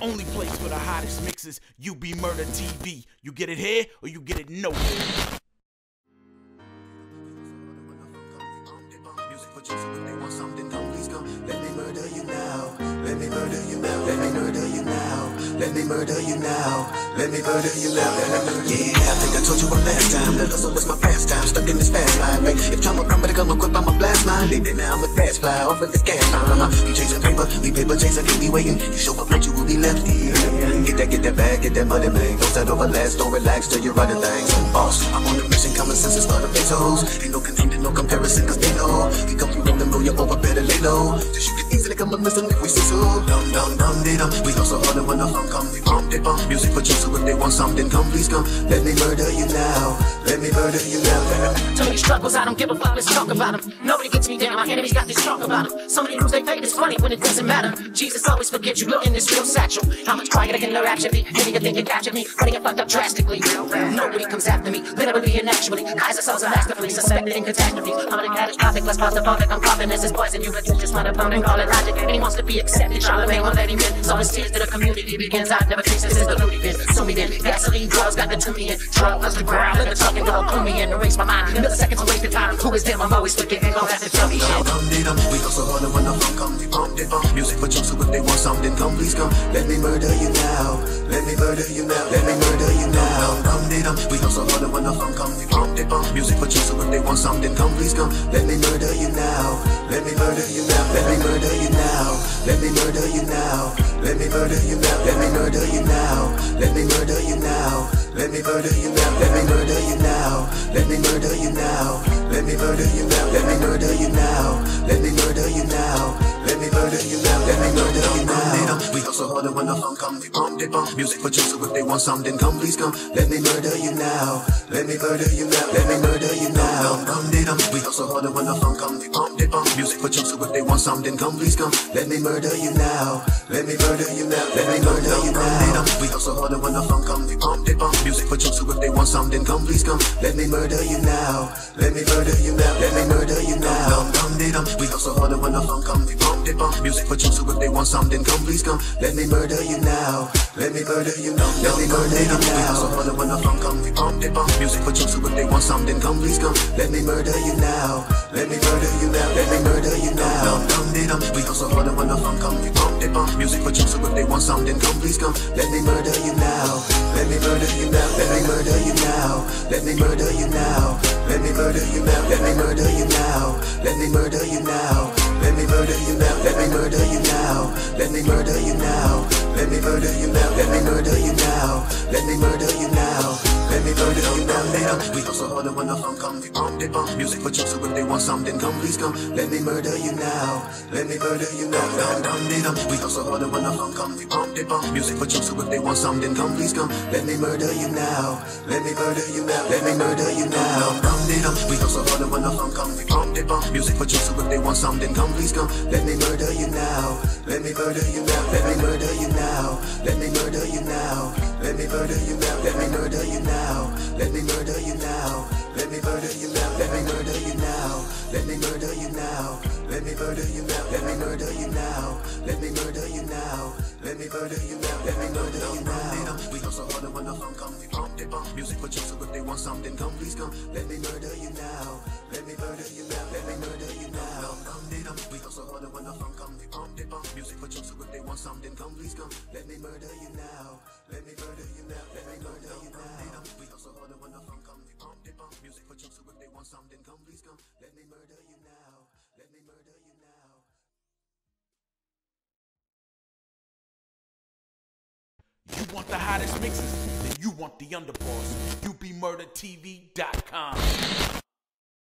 only place for the hottest mixes. UBMurda TV. You get it here or you get it nowhere. Let me murder you now. Let me murder you now. Let me murder you now. Let me murder you now. Yeah, I think I told you one last time. That hustle was my pastime. Stuck in this fast life. If trauma come, better come equipped, I'ma blast mine. Leave it now, I'm a fast fly. Off with this gas. Uh-huh. You chasing paper, we paper chaser, keep me waiting. You show up late, you will be left here. Get that, get that bag, get that money, man. Don't set over last, don't relax till you're running things. Boss, I'm on a mission, common sense is for the pesos. Ain't no contending, no comparison, cause they know. We come through, them, know you're over, better lay low. Just you come and listen if we see so. Dum, dum, dum, dee, dum. We so hard and when the fun come, we pump, they pump. Music for so if they want something, come, please come. Let me murder you now. Let me murder you now. Too many struggles, I don't give a fuck, let's talk about them. Nobody gets me down, my enemies got this talk about them. Somebody lose their faith, it's funny when it doesn't matter. Jesus always forget you, look in this real satchel. How much crying I can learn actually? Any you think you captured me? Running it fucked up drastically. Nobody comes after me, literally and. Kaiser souls are masterfully suspected in catastrophe. I'm a catastrophic, let's pause the phone, I'm coughing, this is poison. You pretentious my opponent, call it logic. And he wants to be accepted, Charlemagne won't let him in. So his tears to the community begins. I've never tasted this, the loony bin. Sue me then, gasoline drugs got the to me in. Drug the ground, let the talking dog clue me in. Erase my mind, milliseconds away the time. Who is them? I'm always forgetting, gon' have to tell me shit. Dee dum, we go so hard when fun come, we pump they pump. Music for you, so if they want something, come please come. Let me murder you now. Let me murder you now. Let me murder you now. Dum dee dum, we go so hard when fun come, we pump they pump. Music for you, if they want something, come please come. Let me murder you now. Let me murder you now. Let me murder you now. Let me murder you now. Let me murder you now. Let me murder you now. Let me murder you now. Let me murder you now. Let me murder you now. Let me murder you now. Let me murder you now. Let me murder you now. They pump. Music for so if they want something, come please come. Let me murder you now. Let me murder you now. Let me murder you now. Dum dee dum. We go so hard and when the fun come, we pump they pump. Music for so if they want something, come please come. Let me murder you now. Let me murder you now. Let me murder you now. We go so hard and when the fun come, we pump they pump. Music for so if they want something, come please come. Let me murder you now. Let me murder you now. Let me murder you now. Dum dee dum. We go so hard when the fun come, we pump they pump. Music for so if they want something, come please come. Let me murder you now. Let me murder you now, let me murder you now. So follow when the funk, come, we pump, they pump. Music for chunks, but they want something, come, please come. Let me murder you now, let me murder you now, let me murder you now. We also follow when the funk, come, we pump, they pump. Music for chunks, but they want something, come, please come. Let me murder you now, let me murder you now, let me murder you now, let me murder you now. Let me murder you now, let me murder you now, let me murder you now, let me murder you now, let me murder you now, let me murder you now. Let me murder you now. Let me murder you now. Let me murder you now. Let me murder you now. Later. We go so hard and when the fun come, we pump they pump. Music for you, so if they want something, come please come. Let me murder you now. Let me murder you now. Dum dum dee dum. We go so hard and when the fun come, we pump they pump. Music for you, so if they want something, come please come. Let me murder you now. Let me murder you now. Let me murder you now. Dum dee dum. We go so hard and when the fun come, we pump they pump. Music for you, so if they want something, come please come. Let me murder you now. Let me murder you now. Let me murder you now. Let me murder you now. Let me murder you now. Let me murder you now. Let me murder you now. Let me murder you now. Let me murder you now. Let me murder you now. Let me murder you now. Let me murder you now. Let me murder you now. Let me murder you now. Let me murder you now. We go so hard when the fun come, we pump they pump. Music for you, so if they want something, come please come. Let me murder you now. Let me murder you now. Let me murder you now. Dum dee dum. We go so hard when the fun come, pump. Music for you, so if they want something, come please come. Let me murder you now. Let me murder you now. Let me murder you now. We go so hard and when the fun come, we pump they pump. Music for you, so if they want something, come please come. Let me murder you now. Let me murder you now. You want the hottest mixes? Then you want the underboss. UBMurdaTV.com.